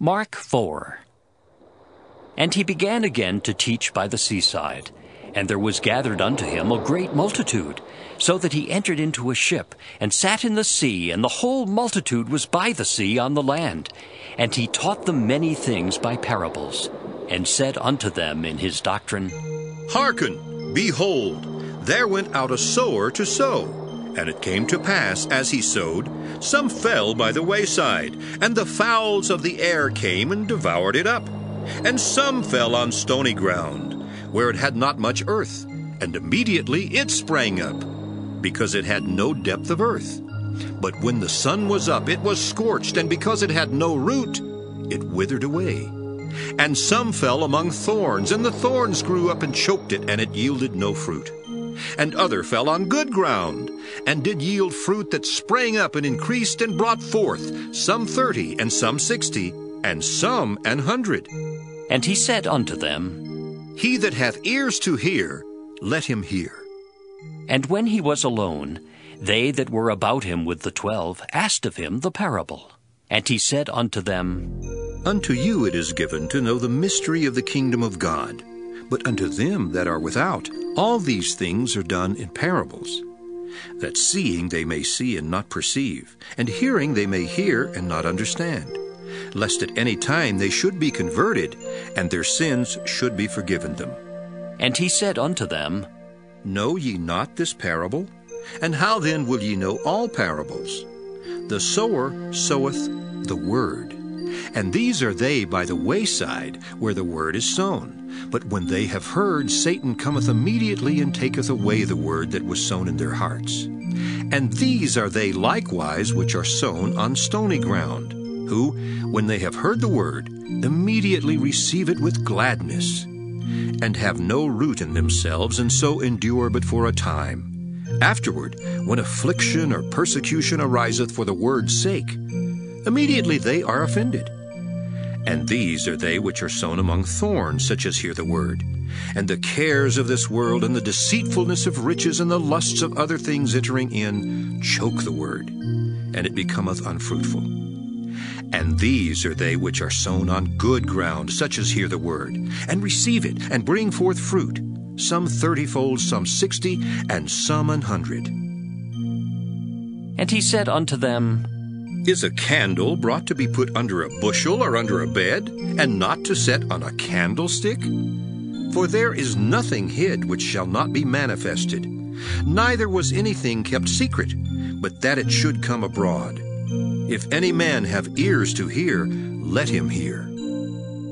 Mark 4 And he began again to teach by the seaside, and there was gathered unto him a great multitude, so that he entered into a ship, and sat in the sea, and the whole multitude was by the sea on the land. And he taught them many things by parables, and said unto them in his doctrine, Hearken, behold, there went out a sower to sow. And it came to pass, as he sowed, some fell by the wayside, and the fowls of the air came and devoured it up. And some fell on stony ground, where it had not much earth, and immediately it sprang up, because it had no depth of earth. But when the sun was up, it was scorched, and because it had no root, it withered away. And some fell among thorns, and the thorns grew up and choked it, and it yielded no fruit and other fell on good ground, and did yield fruit that sprang up and increased and brought forth, some thirty, and some sixty, and some an hundred. And he said unto them, He that hath ears to hear, let him hear. And when he was alone, they that were about him with the twelve asked of him the parable. And he said unto them, Unto you it is given to know the mystery of the kingdom of God, but unto them that are without, all these things are done in parables, that seeing they may see and not perceive, and hearing they may hear and not understand, lest at any time they should be converted, and their sins should be forgiven them. And he said unto them, Know ye not this parable? And how then will ye know all parables? The sower soweth the word. And these are they by the wayside, where the word is sown. But when they have heard, Satan cometh immediately and taketh away the word that was sown in their hearts. And these are they likewise which are sown on stony ground, who, when they have heard the word, immediately receive it with gladness, and have no root in themselves, and so endure but for a time. Afterward, when affliction or persecution ariseth for the word's sake, immediately they are offended. And these are they which are sown among thorns, such as hear the word. And the cares of this world, and the deceitfulness of riches, and the lusts of other things entering in, choke the word, and it becometh unfruitful. And these are they which are sown on good ground, such as hear the word, and receive it, and bring forth fruit, some thirtyfold, some sixty, and some an hundred. And he said unto them, is a candle brought to be put under a bushel or under a bed, and not to set on a candlestick? For there is nothing hid which shall not be manifested, neither was anything kept secret, but that it should come abroad. If any man have ears to hear, let him hear.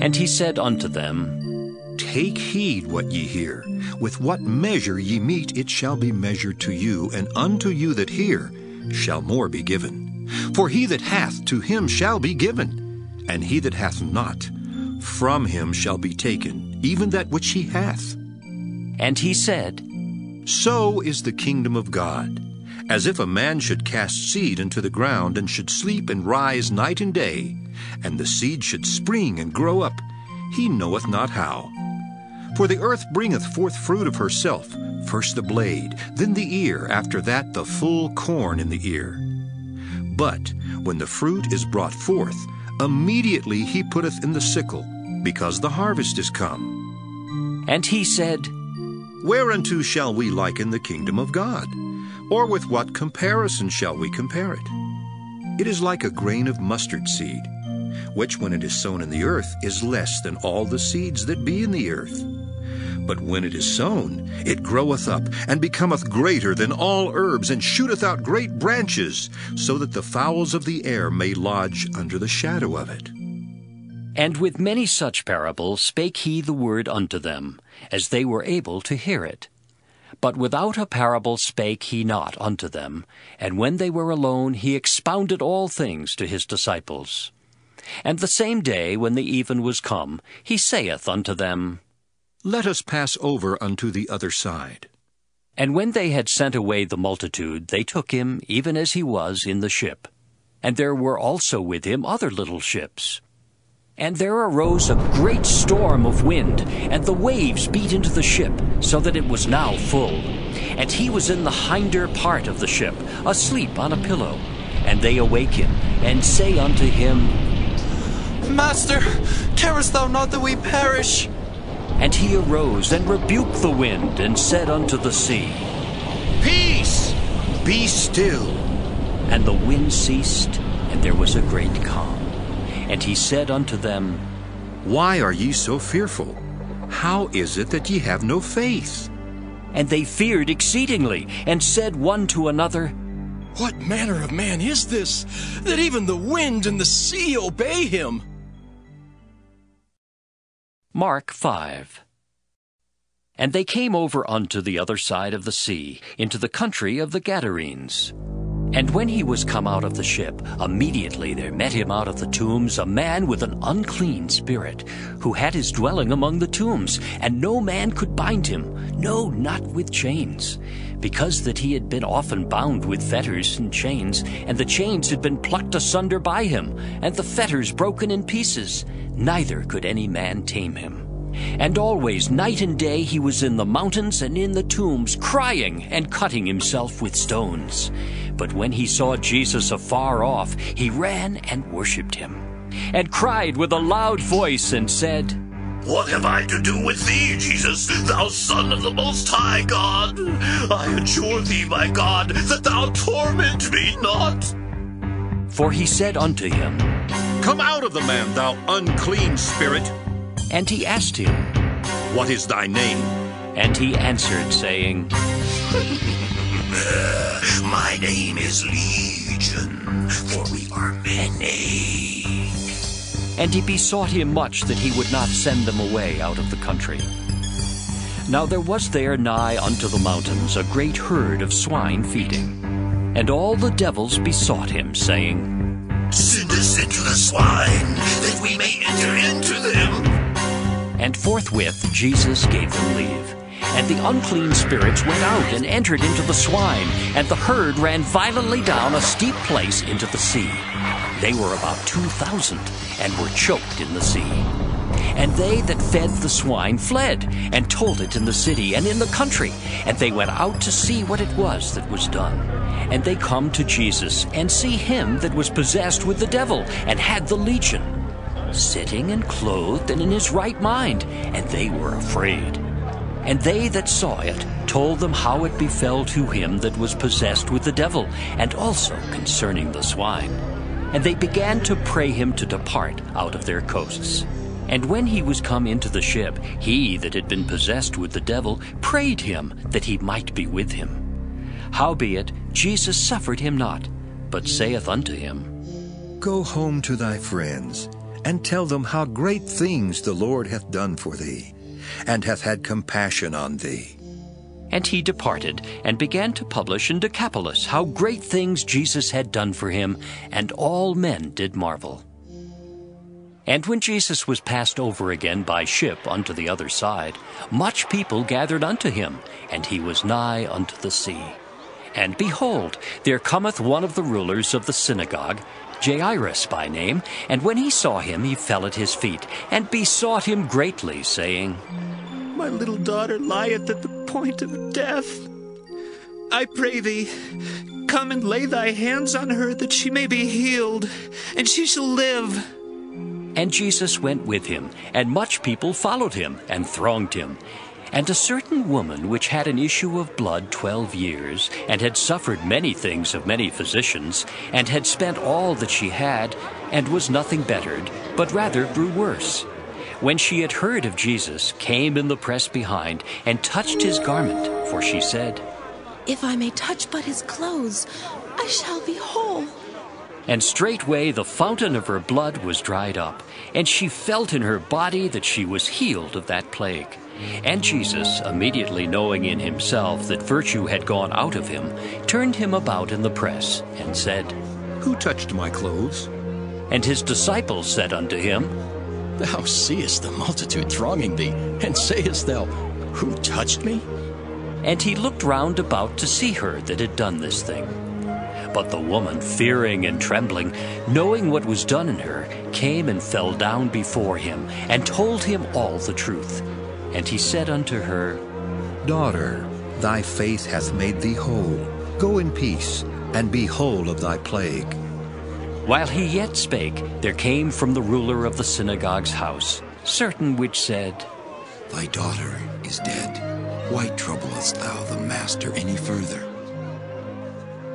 And he said unto them, Take heed what ye hear. With what measure ye mete, it shall be measured to you, and unto you that hear shall more be given. For he that hath, to him shall be given, and he that hath not, from him shall be taken, even that which he hath. And he said, So is the kingdom of God, as if a man should cast seed into the ground, and should sleep and rise night and day, and the seed should spring and grow up, he knoweth not how. For the earth bringeth forth fruit of herself, first the blade, then the ear, after that the full corn in the ear. But when the fruit is brought forth, immediately he putteth in the sickle, because the harvest is come. And he said, Whereunto shall we liken the kingdom of God? Or with what comparison shall we compare it? It is like a grain of mustard seed, which when it is sown in the earth is less than all the seeds that be in the earth. But when it is sown, it groweth up, and becometh greater than all herbs, and shooteth out great branches, so that the fowls of the air may lodge under the shadow of it. And with many such parables spake he the word unto them, as they were able to hear it. But without a parable spake he not unto them, and when they were alone he expounded all things to his disciples. And the same day, when the even was come, he saith unto them, let us pass over unto the other side. And when they had sent away the multitude, they took him, even as he was, in the ship. And there were also with him other little ships. And there arose a great storm of wind, and the waves beat into the ship, so that it was now full. And he was in the hinder part of the ship, asleep on a pillow. And they awake him, and say unto him, Master, carest thou not that we perish? And he arose and rebuked the wind and said unto the sea, Peace! Be still. And the wind ceased, and there was a great calm. And he said unto them, Why are ye so fearful? How is it that ye have no faith? And they feared exceedingly, and said one to another, What manner of man is this, that even the wind and the sea obey him? Mark 5 And they came over unto the other side of the sea, into the country of the Gadarenes. And when he was come out of the ship, immediately there met him out of the tombs a man with an unclean spirit, who had his dwelling among the tombs, and no man could bind him, no, not with chains, because that he had been often bound with fetters and chains, and the chains had been plucked asunder by him, and the fetters broken in pieces. Neither could any man tame him. And always, night and day, he was in the mountains and in the tombs, crying and cutting himself with stones. But when he saw Jesus afar off, he ran and worshipped him, and cried with a loud voice and said, What have I to do with thee, Jesus, thou Son of the Most High God? I adjure thee, my God, that thou torment me not. For he said unto him, Come out of the man, thou unclean spirit. And he asked him, What is thy name? And he answered, saying, My name is Legion, for we are many. And he besought him much that he would not send them away out of the country. Now there was there nigh unto the mountains a great herd of swine feeding. And all the devils besought him, saying, Send us into the swine, that we may enter into them. And forthwith Jesus gave them leave. And the unclean spirits went out and entered into the swine, and the herd ran violently down a steep place into the sea. They were about two thousand, and were choked in the sea. And they that fed the swine fled, and told it in the city and in the country. And they went out to see what it was that was done. And they come to Jesus, and see him that was possessed with the devil, and had the legion, sitting and clothed and in his right mind, and they were afraid. And they that saw it told them how it befell to him that was possessed with the devil, and also concerning the swine. And they began to pray him to depart out of their coasts. And when he was come into the ship, he that had been possessed with the devil prayed him that he might be with him. Howbeit, Jesus suffered him not, but saith unto him, Go home to thy friends, and tell them how great things the Lord hath done for thee, and hath had compassion on thee. And he departed, and began to publish in Decapolis how great things Jesus had done for him, and all men did marvel. And when Jesus was passed over again by ship unto the other side, much people gathered unto him, and he was nigh unto the sea. And behold, there cometh one of the rulers of the synagogue, Jairus by name, and when he saw him, he fell at his feet, and besought him greatly, saying, My little daughter lieth at the point of death. I pray thee, come and lay thy hands on her, that she may be healed, and she shall live. And Jesus went with him, and much people followed him, and thronged him. And a certain woman which had an issue of blood twelve years, and had suffered many things of many physicians, and had spent all that she had, and was nothing bettered, but rather grew worse. When she had heard of Jesus, came in the press behind, and touched his garment, for she said, If I may touch but his clothes, I shall be whole. And straightway the fountain of her blood was dried up, and she felt in her body that she was healed of that plague. And Jesus, immediately knowing in himself that virtue had gone out of him, turned him about in the press, and said, Who touched my clothes? And his disciples said unto him, Thou seest the multitude thronging thee, and sayest thou, Who touched me? And he looked round about to see her that had done this thing. But the woman, fearing and trembling, knowing what was done in her, came and fell down before him, and told him all the truth. And he said unto her, Daughter, thy faith hath made thee whole. Go in peace, and be whole of thy plague. While he yet spake, there came from the ruler of the synagogue's house certain which said, Thy daughter is dead. Why troublest thou the master any further?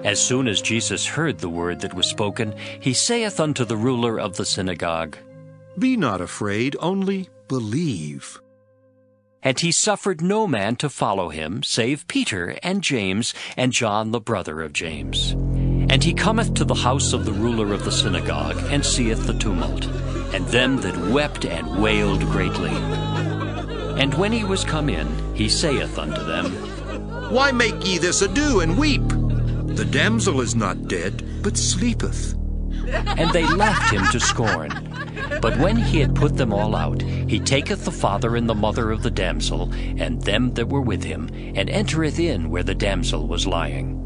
As soon as Jesus heard the word that was spoken, he saith unto the ruler of the synagogue, Be not afraid, only believe. And he suffered no man to follow him, save Peter and James and John the brother of James. And he cometh to the house of the ruler of the synagogue, and seeth the tumult, and them that wept and wailed greatly. And when he was come in, he saith unto them, Why make ye this ado and weep? The damsel is not dead, but sleepeth. And they laughed him to scorn. But when he had put them all out, he taketh the father and the mother of the damsel, and them that were with him, and entereth in where the damsel was lying.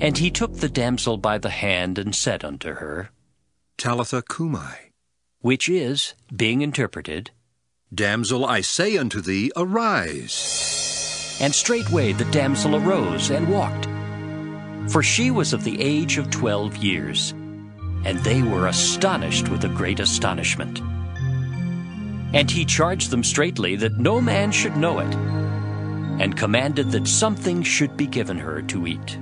And he took the damsel by the hand, and said unto her, Talitha cumi. which is, being interpreted, Damsel, I say unto thee, arise. And straightway the damsel arose and walked. For she was of the age of twelve years. And they were astonished with a great astonishment. And he charged them straitly that no man should know it, and commanded that something should be given her to eat.